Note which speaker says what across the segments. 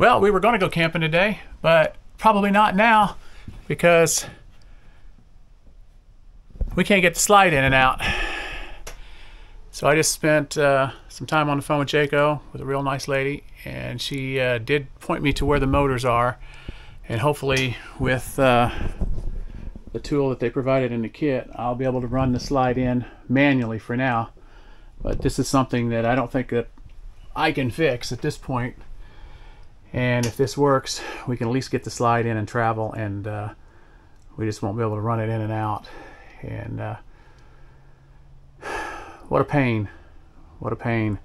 Speaker 1: Well, we were going to go camping today, but probably not now because we can't get the slide in and out. So I just spent uh, some time on the phone with Jayco with a real nice lady, and she uh, did point me to where the motors are, and hopefully with uh, the tool that they provided in the kit, I'll be able to run the slide in manually for now. But this is something that I don't think that I can fix at this point. And if this works, we can at least get the slide in and travel, and uh, we just won't be able to run it in and out. And uh, what a pain. What a pain.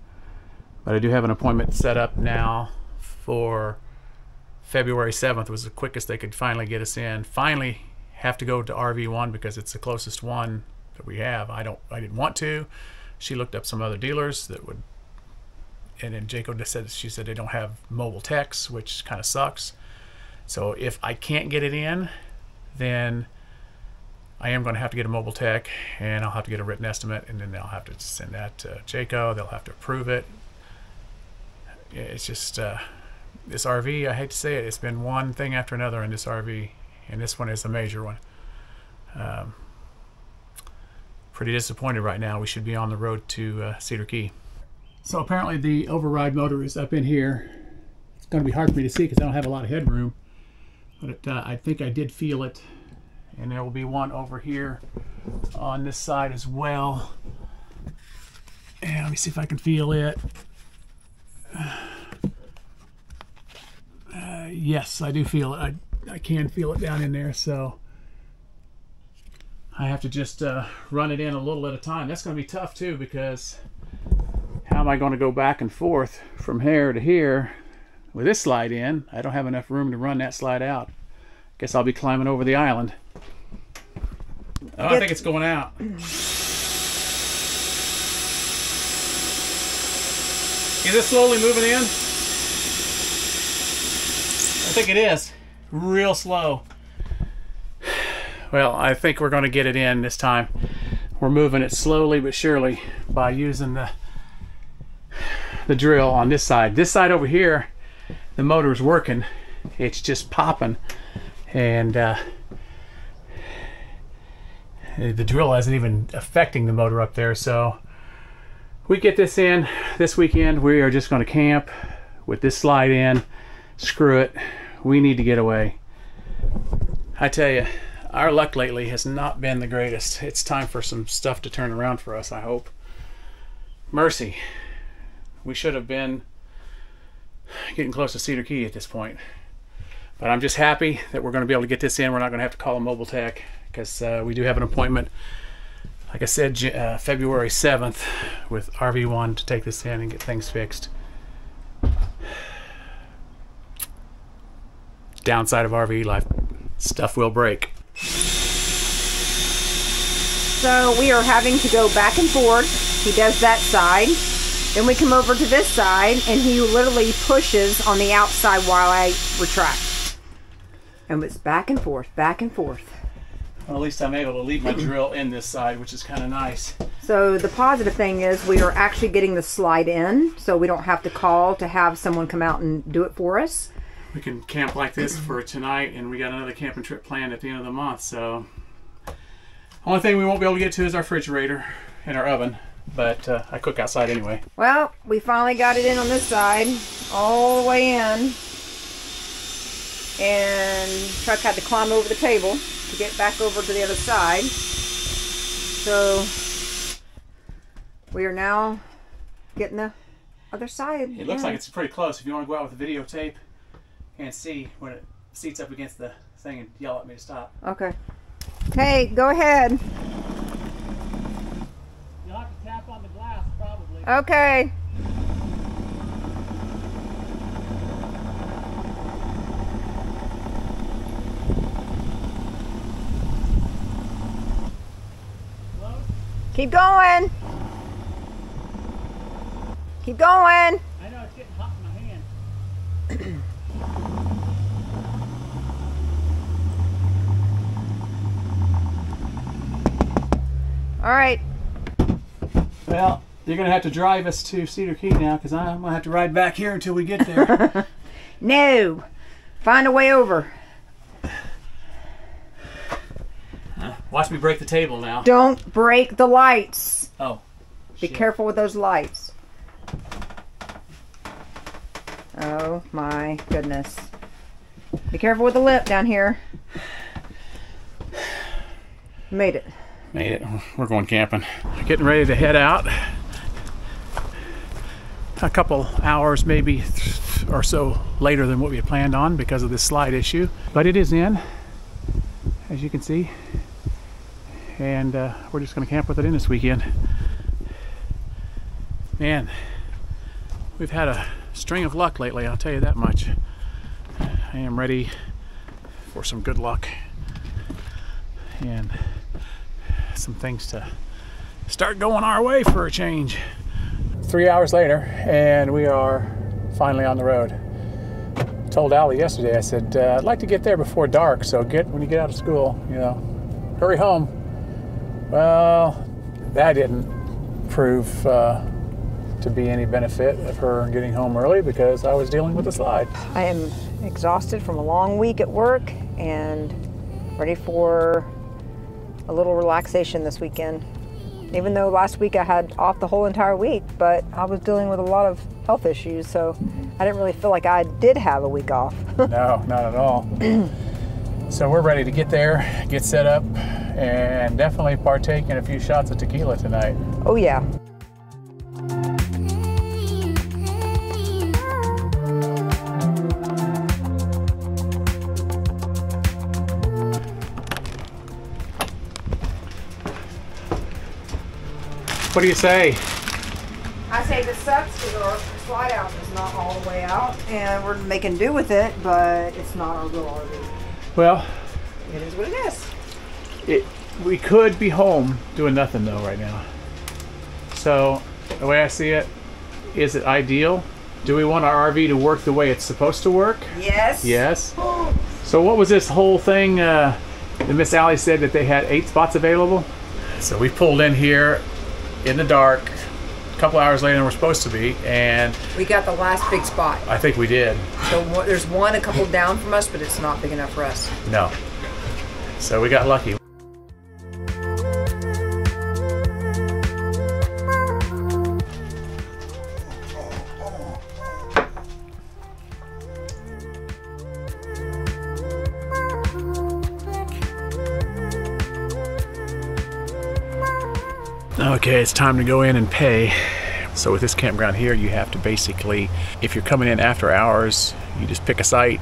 Speaker 1: But I do have an appointment set up now for February 7th was the quickest they could finally get us in. Finally have to go to RV1 because it's the closest one that we have. I don't I didn't want to. She looked up some other dealers that would and then Jayco just said she said they don't have mobile techs, which kind of sucks. So if I can't get it in, then I am going to have to get a mobile tech, and I'll have to get a written estimate, and then they'll have to send that to Jayco. They'll have to approve it. It's just uh, this RV. I hate to say it, it's been one thing after another in this RV, and this one is a major one. Um, pretty disappointed right now. We should be on the road to uh, Cedar Key. So apparently the override motor is up in here. It's going to be hard for me to see because I don't have a lot of headroom, but it, uh, I think I did feel it. And there will be one over here on this side as well. And let me see if I can feel it. Uh, yes I do feel it. I, I can feel it down in there so I have to just uh, run it in a little at a time. That's going to be tough too because am I going to go back and forth from here to here with this slide in I don't have enough room to run that slide out guess I'll be climbing over the island Oh, I think it's going out. Is it slowly moving in? I think it is. Real slow. Well, I think we're going to get it in this time. We're moving it slowly but surely by using the the drill on this side. This side over here, the motor's working. It's just popping. And uh, the drill isn't even affecting the motor up there. So we get this in this weekend. We are just going to camp with this slide in. Screw it. We need to get away. I tell you our luck lately has not been the greatest. It's time for some stuff to turn around for us I hope. Mercy we should have been getting close to Cedar Key at this point but I'm just happy that we're going to be able to get this in we're not going to have to call a mobile tech because uh, we do have an appointment, like I said, uh, February 7th with RV1 to take this in and get things fixed. Downside of RV life, stuff will break.
Speaker 2: So we are having to go back and forth. He does that side. Then we come over to this side and he literally pushes on the outside while I retract. And it's back and forth, back and forth.
Speaker 1: Well, at least I'm able to leave my drill in this side, which is kind of nice.
Speaker 2: So the positive thing is we are actually getting the slide in, so we don't have to call to have someone come out and do it for us.
Speaker 1: We can camp like this for tonight, and we got another camping trip planned at the end of the month. So, the only thing we won't be able to get to is our refrigerator and our oven, but uh, I cook outside anyway.
Speaker 2: Well, we finally got it in on this side, all the way in, and Chuck had to climb over the table to get back over to the other side. So we are now getting the other side.
Speaker 1: It looks like it's pretty close. If you want to go out with a videotape and see when it seats up against the thing and yell at me to stop.
Speaker 2: Okay. Hey, go ahead.
Speaker 1: You'll have to tap on the glass probably.
Speaker 2: Okay. Keep going. Keep going.
Speaker 1: I know it's getting hot in my hand.
Speaker 2: All right.
Speaker 1: Well, you're going to have to drive us to Cedar Key now because I'm going to have to ride back here until we get there.
Speaker 2: No. Find a way over.
Speaker 1: Watch me break the table now.
Speaker 2: Don't break the lights.
Speaker 1: Oh.
Speaker 2: Be careful with those lights. Oh my goodness. Be careful with the lip down here. Made it.
Speaker 1: Made it. We're going camping. Getting ready to head out. A couple hours, maybe or so later than what we had planned on because of this slide issue. But it is in, as you can see. And uh, we're just going to camp with it in this weekend. Man, we've had a string of luck lately, I'll tell you that much. I am ready for some good luck. And some things to start going our way for a change. Three hours later, and we are finally on the road. Told Allie yesterday, I said, uh, I'd like to get there before dark, so get when you get out of school, you know, hurry home. Well, that didn't prove uh, to be any benefit of her getting home early because I was dealing with a slide.
Speaker 2: I am exhausted from a long week at work and ready for a little relaxation this weekend. Even though last week I had off the whole entire week, but I was dealing with a lot of health issues, so I didn't really feel like I did have a week off.
Speaker 1: no, not at all. so we're ready to get there, get set up, and definitely partake in a few shots of tequila tonight.
Speaker 2: Oh, yeah.
Speaker 1: What do you say?
Speaker 2: I say the sucks because our slide out is not all the way out, and we're making do with it, but it's not our real RV.
Speaker 1: Well,
Speaker 2: it is what it is.
Speaker 1: It, we could be home doing nothing though right now. So the way I see it, is it ideal? Do we want our RV to work the way it's supposed to work?
Speaker 2: Yes.
Speaker 1: Yes. So what was this whole thing? Uh, Miss Allie said that they had eight spots available. So we pulled in here in the dark a couple hours later than we're supposed to be, and
Speaker 2: we got the last big spot.
Speaker 1: I think we did.
Speaker 2: So there's one a couple down from us, but it's not big enough for us.
Speaker 1: No. So we got lucky. It's time to go in and pay. So with this campground here, you have to basically, if you're coming in after hours, you just pick a site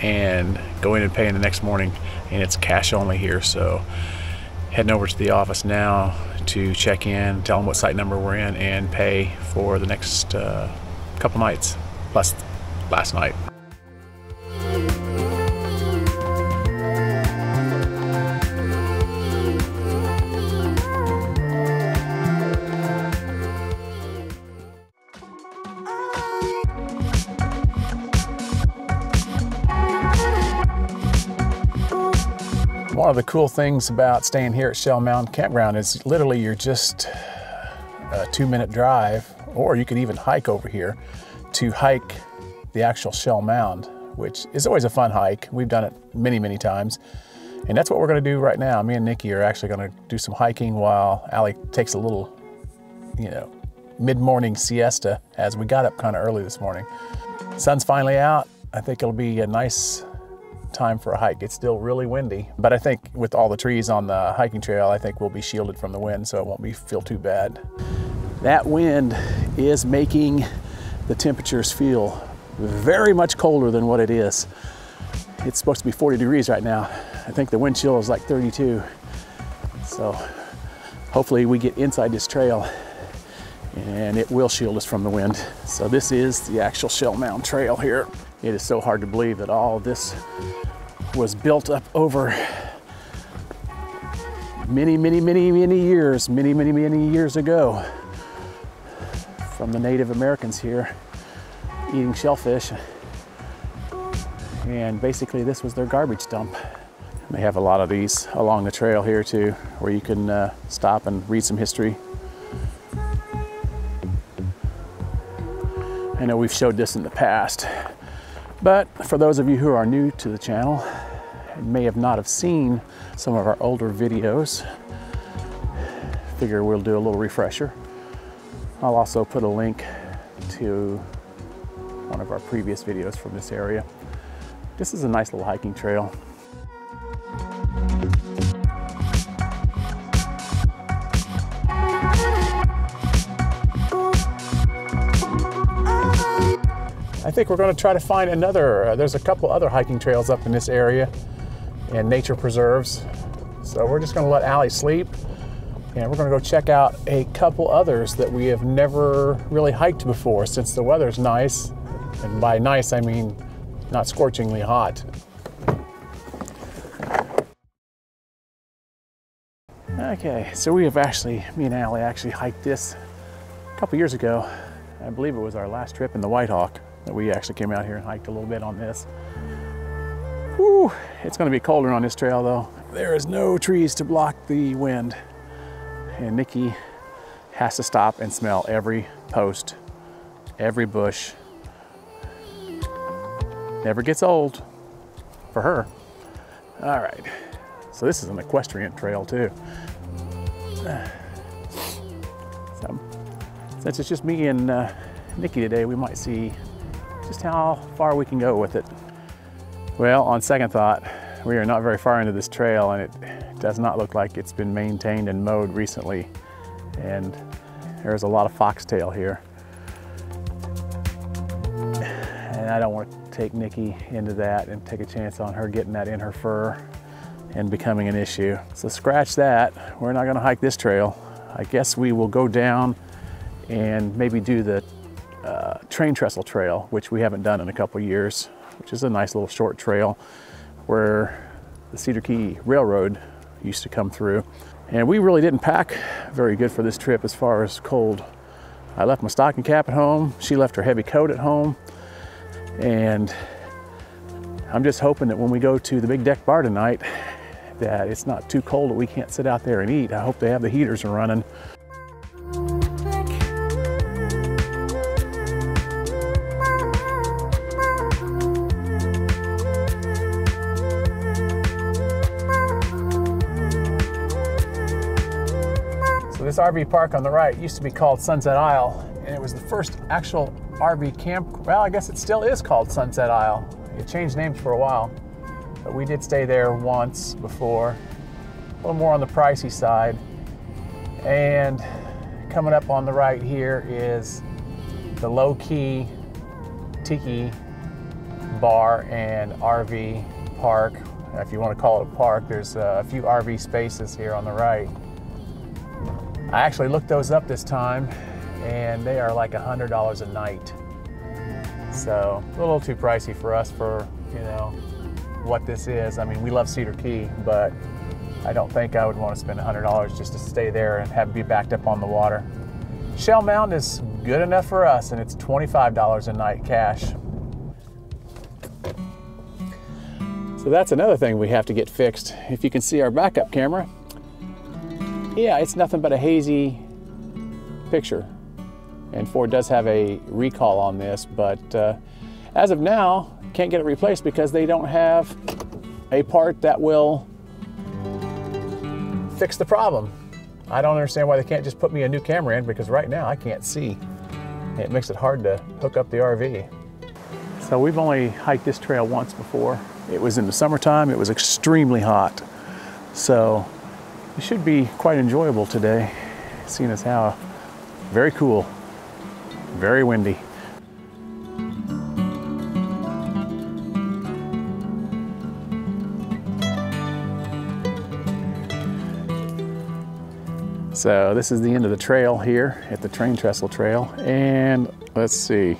Speaker 1: and go in and pay in the next morning. And it's cash only here. So heading over to the office now to check in, tell them what site number we're in, and pay for the next uh, couple nights, plus last night. Cool things about staying here at Shell Mound Campground is literally you're just uh, a two minute drive, or you could even hike over here to hike the actual Shell Mound, which is always a fun hike. We've done it many, many times. And that's what we're gonna do right now. Me and Nikki are actually gonna do some hiking while Allie takes a little, you know, mid-morning siesta as we got up kind of early this morning. Sun's finally out. I think it'll be a nice time for a hike. It's still really windy, but I think with all the trees on the hiking trail, I think we'll be shielded from the wind, so it won't be feel too bad. That wind is making the temperatures feel very much colder than what it is. It's supposed to be 40 degrees right now. I think the wind chill is like 32. So hopefully we get inside this trail and it will shield us from the wind. So this is the actual Shell Mound Trail here. It is so hard to believe that all this was built up over many, many, many, many years, many, many, many years ago from the Native Americans here eating shellfish. And basically this was their garbage dump. They have a lot of these along the trail here too, where you can uh, stop and read some history. I know we've showed this in the past, But for those of you who are new to the channel and may have not have seen some of our older videos, figure we'll do a little refresher. I'll also put a link to one of our previous videos from this area. This is a nice little hiking trail. Think we're going to try to find another. Uh, there's a couple other hiking trails up in this area and nature preserves. So we're just going to let Allie sleep and we're going to go check out a couple others that we have never really hiked before since the weather's nice. And by nice, I mean not scorchingly hot. Okay, so we have actually, me and Allie actually hiked this a couple years ago. I believe it was our last trip in the White Hawk that we actually came out here and hiked a little bit on this. Whew, it's gonna be colder on this trail though. There is no trees to block the wind. And Nikki has to stop and smell every post, every bush. Never gets old for her. All right, so this is an equestrian trail too. So, since it's just me and uh, Nikki today, we might see just how far we can go with it. Well, on second thought, we are not very far into this trail and it does not look like it's been maintained and mowed recently. And there's a lot of foxtail here. And I don't want to take Nikki into that and take a chance on her getting that in her fur and becoming an issue. So scratch that. We're not gonna hike this trail. I guess we will go down and maybe do the uh, train trestle trail, which we haven't done in a couple years, which is a nice little short trail where the Cedar Key Railroad used to come through. And we really didn't pack very good for this trip as far as cold. I left my stocking cap at home. She left her heavy coat at home. And I'm just hoping that when we go to the big deck bar tonight, that it's not too cold that we can't sit out there and eat. I hope they have the heaters running. This RV park on the right used to be called Sunset Isle, and it was the first actual RV camp. Well, I guess it still is called Sunset Isle. It changed names for a while, but we did stay there once before. A little more on the pricey side. And coming up on the right here is the low key tiki bar and RV park. If you want to call it a park, there's uh, a few RV spaces here on the right. I actually looked those up this time and they are like $100 a night. So a little too pricey for us for, you know, what this is. I mean, we love Cedar Key, but I don't think I would want to spend $100 just to stay there and have be backed up on the water. Shell Mountain is good enough for us and it's $25 a night cash. So that's another thing we have to get fixed. If you can see our backup camera, yeah, it's nothing but a hazy picture. And Ford does have a recall on this, but uh, as of now, can't get it replaced because they don't have a part that will fix the problem. I don't understand why they can't just put me a new camera in because right now I can't see. It makes it hard to hook up the RV. So we've only hiked this trail once before. It was in the summertime, it was extremely hot. So it should be quite enjoyable today, seeing as how very cool, very windy. So this is the end of the trail here at the Train Trestle Trail. And let's see,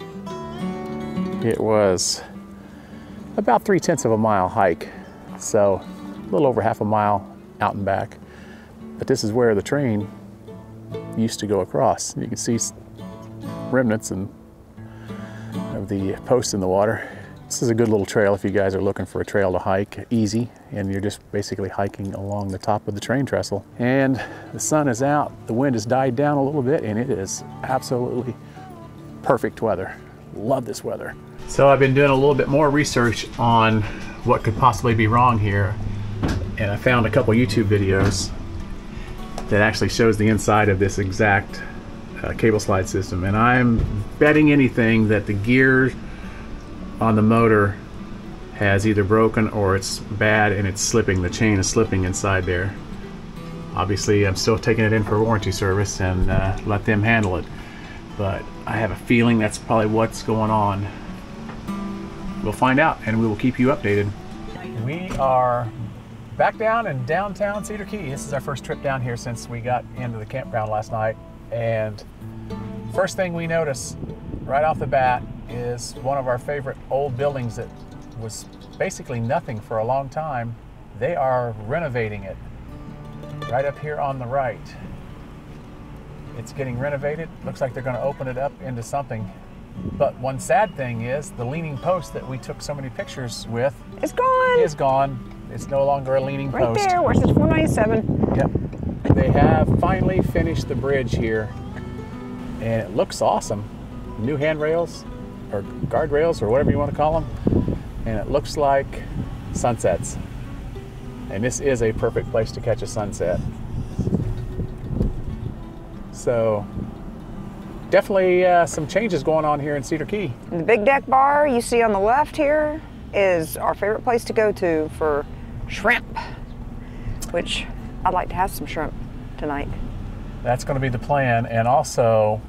Speaker 1: it was about three tenths of a mile hike. So a little over half a mile out and back. But this is where the train used to go across. You can see remnants and of the posts in the water. This is a good little trail if you guys are looking for a trail to hike, easy, and you're just basically hiking along the top of the train trestle. And the sun is out, the wind has died down a little bit, and it is absolutely perfect weather. Love this weather. So I've been doing a little bit more research on what could possibly be wrong here, and I found a couple YouTube videos that actually shows the inside of this exact uh, cable slide system. And I'm betting anything that the gear on the motor has either broken or it's bad and it's slipping. The chain is slipping inside there. Obviously, I'm still taking it in for warranty service and uh, let them handle it. But I have a feeling that's probably what's going on. We'll find out and we will keep you updated. We are back down in downtown Cedar Key. This is our first trip down here since we got into the campground last night. And first thing we notice right off the bat is one of our favorite old buildings that was basically nothing for a long time. They are renovating it right up here on the right. It's getting renovated. Looks like they're going to open it up into something. But one sad thing is the leaning post that we took so many pictures with
Speaker 2: It's gone.
Speaker 1: is gone. It's no longer a leaning
Speaker 2: right
Speaker 1: post.
Speaker 2: there. Where's this 497?
Speaker 1: Yep. They have finally finished the bridge here, and it looks awesome. New handrails, or guardrails, or whatever you want to call them, and it looks like sunsets. And this is a perfect place to catch a sunset. So, definitely uh, some changes going on here in Cedar Key.
Speaker 2: The big deck bar you see on the left here is our favorite place to go to for shrimp, which I'd like to have some shrimp tonight.
Speaker 1: That's going to be the plan. And also,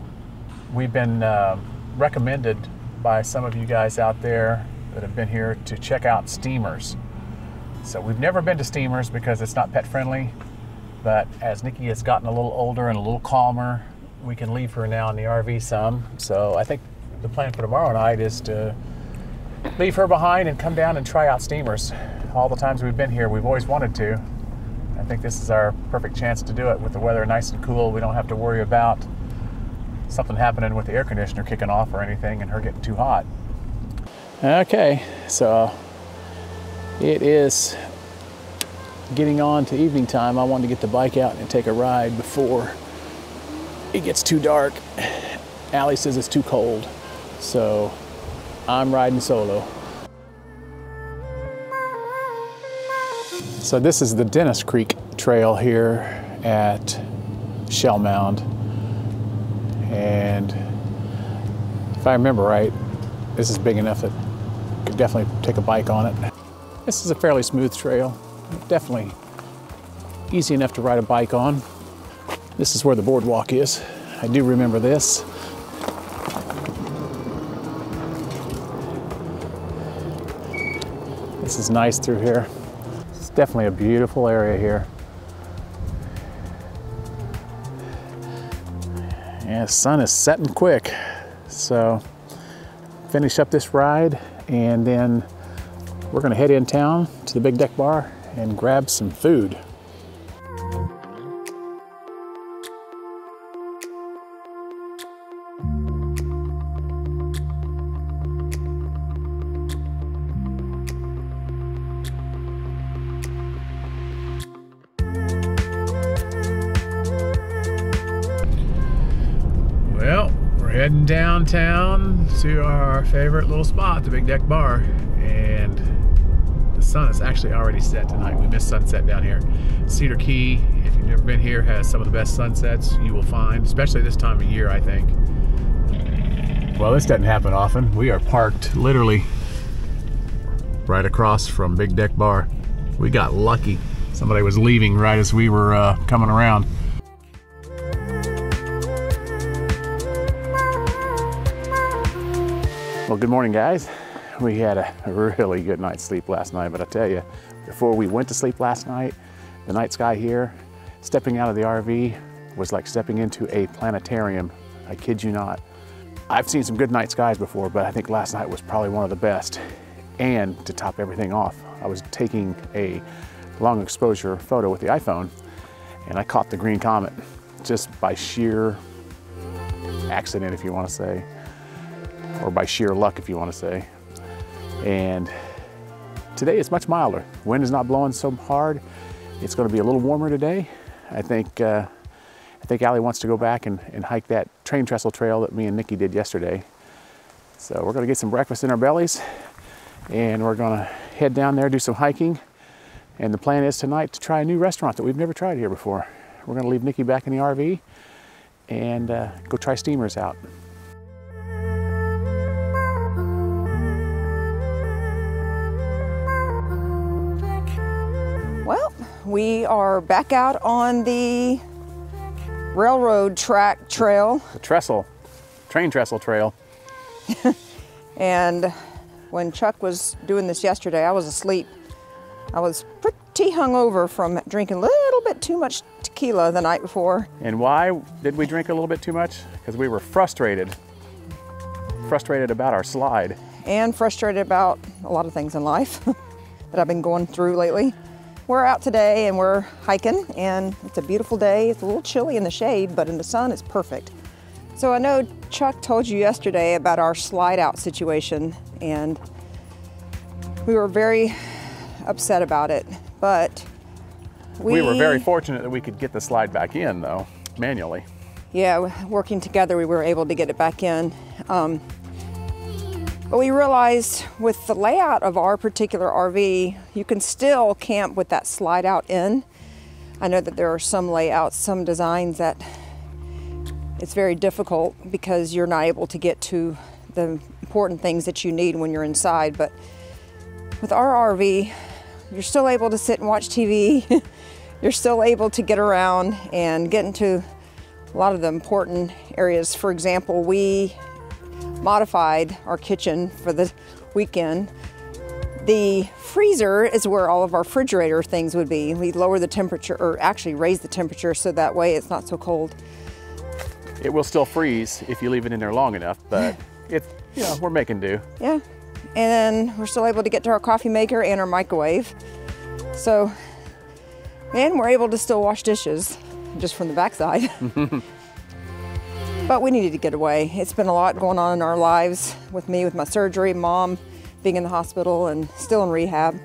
Speaker 1: we've been uh, recommended by some of you guys out there that have been here to check out steamers. So we've never been to steamers because it's not pet friendly. But as Nikki has gotten a little older and a little calmer, we can leave her now in the RV some. So I think the plan for tomorrow night is to leave her behind and come down and try out steamers. All the times we've been here, we've always wanted to. I think this is our perfect chance to do it with the weather nice and cool. We don't have to worry about something happening with the air conditioner kicking off or anything and her getting too hot. Okay, so it is getting on to evening time. I wanted to get the bike out and take a ride before it gets too dark. Allie says it's too cold, so I'm riding solo. So this is the Dennis Creek Trail here at Shell Mound. And if I remember right, this is big enough that you could definitely take a bike on it. This is a fairly smooth trail, definitely easy enough to ride a bike on. This is where the boardwalk is. I do remember this. This is nice through here. Definitely a beautiful area here. Yeah, the sun is setting quick. So finish up this ride and then we're gonna head in town to the Big Deck Bar and grab some food. Downtown to our favorite little spot, the Big Deck Bar, and the sun is actually already set tonight. We missed sunset down here. Cedar Key, if you've never been here, has some of the best sunsets you will find, especially this time of year, I think. Well, this doesn't happen often. We are parked literally right across from Big Deck Bar. We got lucky. Somebody was leaving right as we were uh, coming around. Well, good morning, guys. We had a really good night's sleep last night, but I tell you, before we went to sleep last night, the night sky here, stepping out of the RV was like stepping into a planetarium. I kid you not. I've seen some good night skies before, but I think last night was probably one of the best. And to top everything off, I was taking a long exposure photo with the iPhone and I caught the green comet just by sheer accident, if you want to say or by sheer luck, if you want to say. And today it's much milder. Wind is not blowing so hard. It's going to be a little warmer today. I think uh, I think Allie wants to go back and, and hike that train trestle trail that me and Nikki did yesterday. So we're gonna get some breakfast in our bellies and we're gonna head down there, do some hiking. And the plan is tonight to try a new restaurant that we've never tried here before. We're gonna leave Nikki back in the RV and uh, go try steamers out.
Speaker 2: We are back out on the railroad track trail.
Speaker 1: The trestle, train trestle trail.
Speaker 2: And when Chuck was doing this yesterday, I was asleep. I was pretty hungover from drinking a little bit too much tequila the night before.
Speaker 1: And why did we drink a little bit too much? Because we were frustrated. Frustrated about our slide.
Speaker 2: and frustrated about a lot of things in life that I've been going through lately. We're out today and we're hiking, and it's a beautiful day. It's a little chilly in the shade, but in the sun, it's perfect. So I know Chuck told you yesterday about our slide out situation, and we were very upset about it. But we,
Speaker 1: We were very fortunate that we could get the slide back in though, manually.
Speaker 2: yeah, working together, we were able to get it back in. Um, but we realized with the layout of our particular RV, you can still camp with that slide out in. I know that there are some layouts, some designs that it's very difficult because you're not able to get to the important things that you need when you're inside. But with our RV, you're still able to sit and watch TV. you're still able to get around and get into a lot of the important areas. For example, we modified our kitchen for the weekend. The freezer is where all of our refrigerator things would be. We lower the temperature, or actually raise the temperature so that way it's not so cold.
Speaker 1: It will still freeze if you leave it in there long enough, but it's, you know, we're making do.
Speaker 2: Yeah. And then we're still able to get to our coffee maker and our microwave. So, and we're able to still wash dishes just from the backside. but we needed to get away. It's been a lot going on in our lives with me, with my surgery, mom being in the hospital and still in rehab.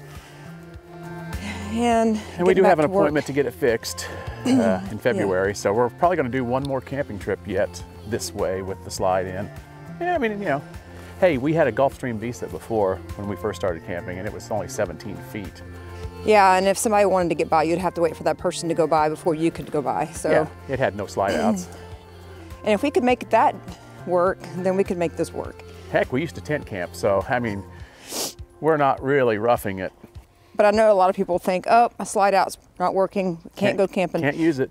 Speaker 2: And,
Speaker 1: And we do have an appointment to get it fixed uh, in February, so we're probably going to do one more camping trip yet this way with the slide in. Yeah, I mean, you know, hey, we had a Gulfstream Visa before when we first started camping, and it was only 17 feet.
Speaker 2: Yeah, and if somebody wanted to get by, you'd have to wait for that person to go by before you could go by. So,
Speaker 1: Yeah, it had no slide outs.
Speaker 2: and if we could make that work, then we could make this work.
Speaker 1: Heck, we used to tent camp, so I mean, we're not really roughing it.
Speaker 2: But I know a lot of people think, oh, my slide out's not working, can't, go camping.
Speaker 1: Can't use it.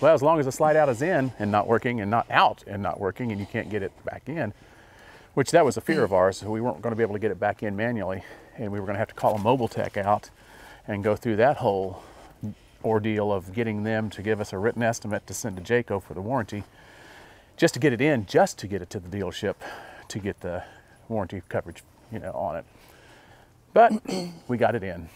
Speaker 1: Well, as long as the slide out is in and not working, and not out and not working, and you can't get it back in, which that was a fear of ours. So we weren't going to be able to get it back in manually, and we were going to have to call a mobile tech out and go through that whole ordeal of getting them to give us a written estimate to send to Jayco for the warranty, just to get it in, just to get it to the dealership, to get the warranty coverage, you know, on it. But we got it in.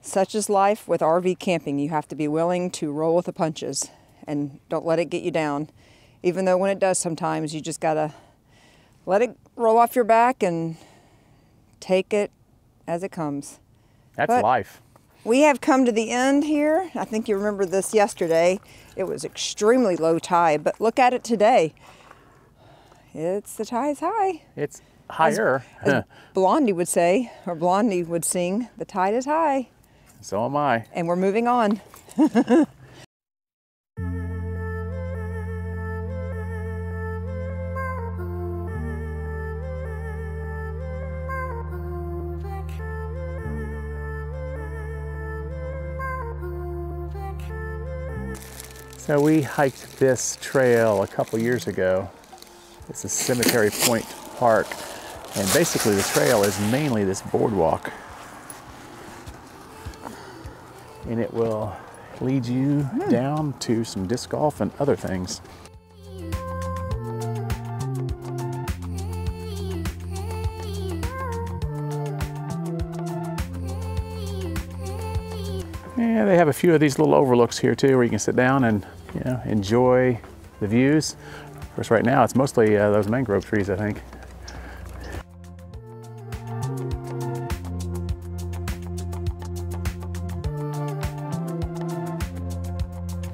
Speaker 2: Such is life with RV camping. You have to be willing to roll with the punches and don't let it get you down. Even though when it does sometimes, you just gotta let it roll off your back and take it as it comes.
Speaker 1: That's
Speaker 2: But-
Speaker 1: life.
Speaker 2: We have come to the end here. I think you remember this yesterday. It was extremely low tide, but look at it today. It's the tide's high.
Speaker 1: It's higher.
Speaker 2: As Blondie would say, or Blondie would sing, the tide is high,
Speaker 1: so am I.
Speaker 2: and we're moving on.
Speaker 1: So we hiked this trail a couple years ago. This is Cemetery Point Park. And basically the trail is mainly this boardwalk. And it will lead you hmm. down to some disc golf and other things. A few of these little overlooks here too, where you can sit down and you know enjoy the views. Of course, right now it's mostly uh, those mangrove trees, I think.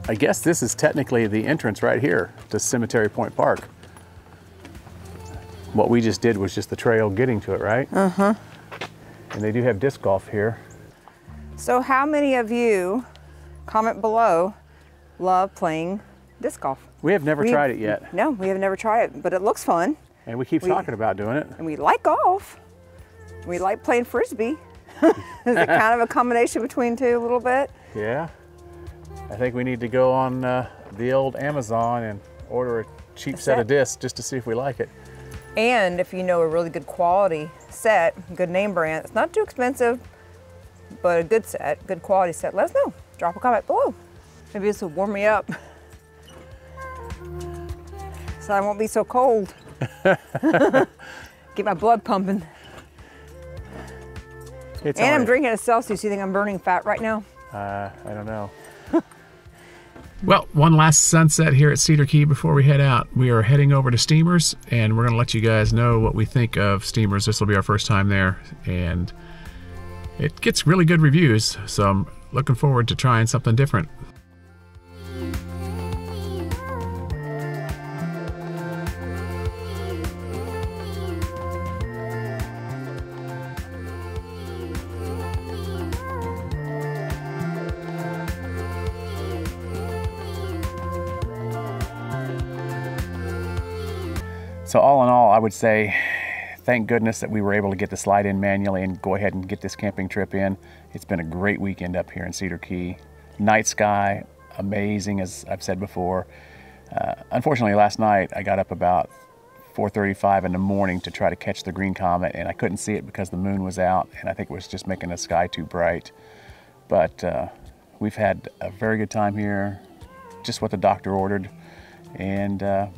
Speaker 1: I guess this is technically the entrance right here to Cemetery Point Park. what we just did was just the trail getting to it, right? Uh huh. And they do have disc golf here.
Speaker 2: So, how many of you, comment below, love playing disc golf?
Speaker 1: We have never
Speaker 2: We-
Speaker 1: tried it yet,
Speaker 2: No, we have never tried it, but it looks fun.
Speaker 1: and we keep
Speaker 2: we-
Speaker 1: talking about doing it.
Speaker 2: And we like golf. We like playing frisbee. Is it kind of a combination between two a little bit?
Speaker 1: Yeah. I think we need to go on uh, the old Amazon and order a cheap
Speaker 2: A
Speaker 1: set of discs just to see if we like it.
Speaker 2: And if you know a really good quality set, good name brand, it's not too expensive, but a good set, good quality set, let us know. Drop a comment below. Maybe this will warm me up. So I won't be so cold. Get my blood pumping.
Speaker 1: It's
Speaker 2: And I'm drinking a Celsius. You think I'm burning fat right now?
Speaker 1: Uh, I don't know.
Speaker 3: Well, one last sunset here at Cedar Key before we head out. We are heading over to Steamers, and we're going to let you guys know what we think of Steamers. This will be our first time there, and it gets really good reviews, so I'm looking forward to trying something different.
Speaker 1: So all in all, I would say thank goodness that we were able to get the slide in manually and go ahead and get this camping trip in. It's been a great weekend up here in Cedar Key. Night sky, amazing as I've said before. Uh, unfortunately, last night I got up about 4:35 in the morning to try to catch the green comet, and I couldn't see it because the moon was out, and I think it was just making the sky too bright. But uh, we've had a very good time here, just what the doctor ordered, and uh,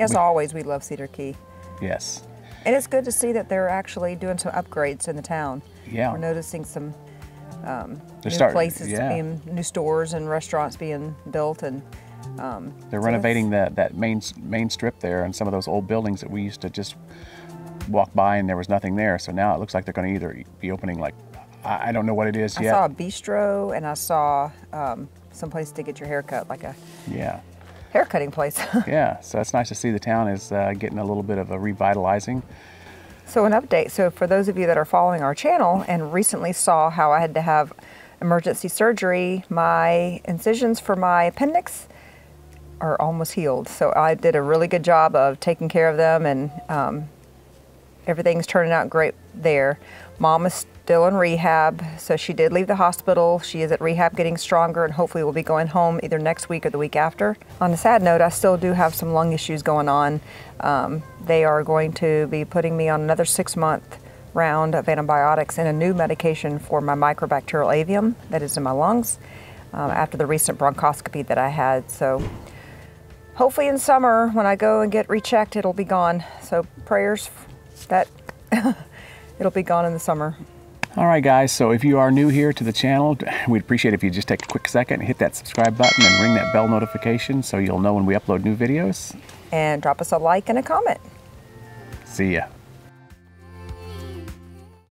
Speaker 2: As
Speaker 1: We-
Speaker 2: always, we love Cedar Key.
Speaker 1: yes,
Speaker 2: And it's good to see that they're actually doing some upgrades in the town.
Speaker 1: Yeah.
Speaker 2: We're noticing some um, new
Speaker 1: starting-
Speaker 2: places
Speaker 1: yeah.
Speaker 2: being, new stores and restaurants being built, and
Speaker 1: They're
Speaker 2: So
Speaker 1: renovating that, that main main strip there and some of those old buildings that we used to just walk by and there was nothing there. So now it looks like they're going to either be opening like I, I don't know what it is
Speaker 2: I
Speaker 1: yet.
Speaker 2: saw a bistro and I saw um, some place to get your hair cut, like a
Speaker 1: Yeah,
Speaker 2: hair cutting place.
Speaker 1: yeah. So it's nice to see the town is uh, getting a little bit of a revitalizing.
Speaker 2: so an update. So for those of you that are following our channel and recently saw how I had to have emergency surgery, my incisions for my appendix are almost healed. So I did a really good job of taking care of them and um, everything's turning out great there. Mom is still in rehab, so she did leave the hospital. She is at rehab getting stronger and hopefully will be going home either next week or the week after. On a sad note, I still do have some lung issues going on. Um, they are going to be putting me on another six month round of antibiotics and a new medication for my mycobacterial avium that is in my lungs um, after the recent bronchoscopy that I had. So hopefully in summer when I go and get rechecked, it'll be gone. So prayers that it'll be gone in the summer.
Speaker 1: All right, guys. So if you are new here to the channel, we'd appreciate if you just take a quick second and hit that subscribe button and ring that bell notification so you'll know when we upload new videos.
Speaker 2: And drop us a like and a comment.
Speaker 1: See ya.